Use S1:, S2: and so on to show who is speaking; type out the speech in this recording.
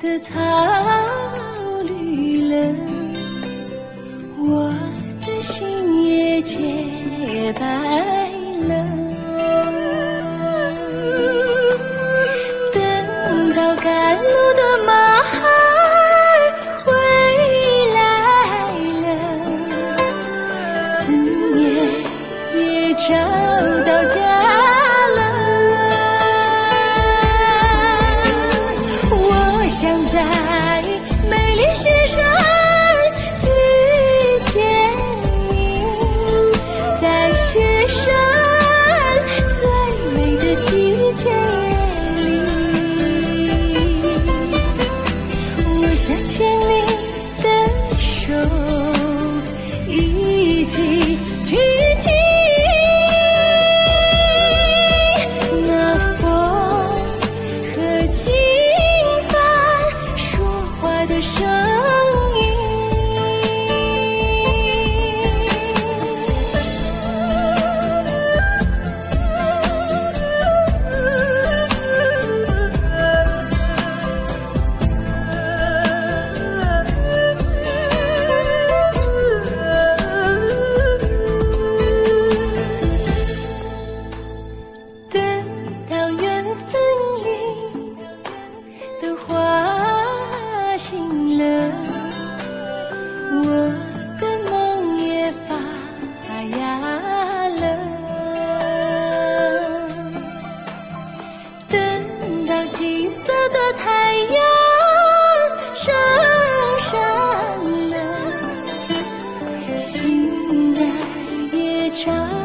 S1: 的草绿了我的心也洁白了等到赶路的马儿回来了思念也长想在 child.